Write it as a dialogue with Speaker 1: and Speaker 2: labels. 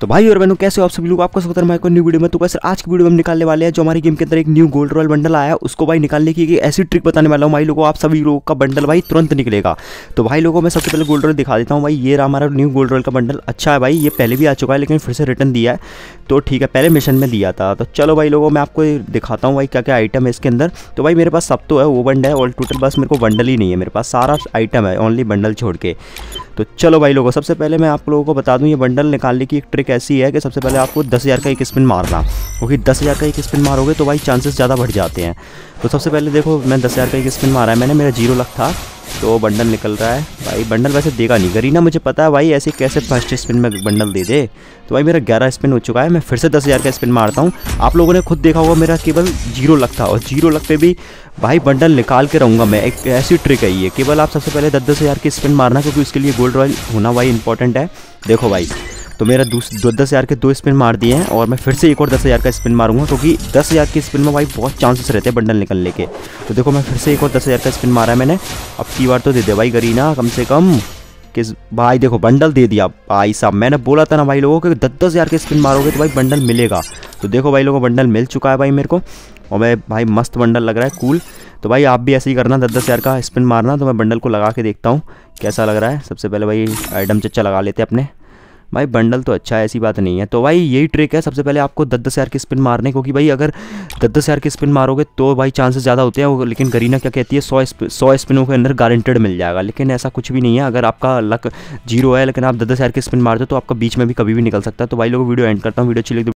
Speaker 1: तो भाई और बहनों, कैसे हो आप सभी लोग? आपका स्वागत है हमारे को न्यू वीडियो में। तो कैसे आज की वीडियो में हम निकालने वाले हैं जो हमारी गेम के अंदर एक न्यू गोल्ड रॉयल बंडल आया उसको भाई निकालने की ऐसी ट्रिक बताने वाला हूँ। भाई लोगों, आप सभी लोगों का बंडल भाई तुरंत निकलेगा। तो भाई लोगों, मैं सबसे पहले गोल्ड रॉयल दिखा देता हूँ। भाई ये हमारा न्यू गोल्ड रॉयल का बंडल अच्छा है भाई, ये पहले भी आ चुका है, लेकिन फिर से रिटर्न दिया है। तो ठीक है, पहले मिशन में दिया था। तो चलो भाई लोगों, मैं आपको दिखाता हूँ भाई क्या क्या आइटम है इसके अंदर। तो भाई मेरे पास सब तो है, वो बंडल है। ऑल टोटल बस मेरे को बंडल ही नहीं है मेरे पास। सारा आइटम है ओनली बंडल छोड़ के। तो चलो भाई लोगों, सबसे पहले मैं आप लोगों को बता दूँ, ये बंडल निकालने की एक ट्रिक ऐसी है कि सबसे पहले आपको दस हज़ार का एक स्पिन मारना। क्योंकि दस हज़ार का एक स्पिन मारोगे तो भाई चांसेस ज़्यादा बढ़ जाते हैं। तो सबसे पहले देखो, मैं दस हज़ार का एक स्पिन मारा है, मैंने, मेरा ज़ीरो लक था। तो बंडल निकल रहा है। भाई, बंडल वैसे देगा नहीं। करी ना मुझे पता है भाई, ऐसे कैसे फ़र्स्ट स्पिन में बंडल दे दे। तो भाई, मेरा ग्यारह स्पिन हो चुका है। मैं फिर से दस हज़ार का स्पिन मारता हूँ। आप लोगों ने खुद देखा होगा, मेरा केवल ज़ीरो लक था। और ज़ीरो लग पे भी भाई, बंडल निकाल के रहूँगा मैं। एक ऐसी ट्रिक है ये। केवल आप सबसे पहले दस दस हज़ार की स्पिन मारना, क्योंकि उसके लिए गोल्ड रॉयल होना भाई इंपॉर्टेंट है। देखो भाई। तो मेरा दो, दस हज़ार के दो स्पिन मार दिए हैं और मैं फिर से एक और दस हज़ार का स्पिन मारूँगा क्योंकि दस हज़ार की स्पिन में भाई बहुत चांसेस रहते हैं बंडल निकलने के। तो देखो मैं फिर से एक और दस हज़ार का स्पिन मारा है मैंने। अब की बार तो दे दे भाई गरीना, कम से कम किस, भाई देखो बंडल दे दिया भाई साहब। मैंने बोला था ना भाई लोगों को दस दस हज़ार के स्पिन मारोगे तो भाई बंडल मिलेगा। तो देखो भाई लोगों को बंडल मिल चुका है भाई मेरे को और मैं भाई मस्त बंडल लग रहा है कूल तो भाई आप भी ऐसे ही करना, दस दस हज़ार का स्पिन मारना तो मैं बंडल को लगा के देखता हूँ, कैसा लग रहा है। सबसे पहले भाई आइटम चच्चा लगा लेते हैं अपने। भाई बंडल तो अच्छा है, ऐसी बात नहीं है। तो भाई, यही ट्रिक है। सबसे पहले आपको दस दस हज़ार की स्पिन मारने क्योंकि भाई, अगर दस दस हज़ार की स्पिन मारोगे तो भाई चांसेस ज़्यादा होते हैं लेकिन गरीना क्या कहती है, सौ सौ स्पिनों के अंदर गारंटेड मिल जाएगा। लेकिन ऐसा कुछ भी नहीं है। अगर आपका लक ज़ीरो है, लेकिन आप दस दस हज़ार की स्पिन मारते हो तो आपका बीच में भी कभी भी निकल सकता है। तो भाई, लोग वीडियो एंड करता हूँ। वीडियो अच्छी लगी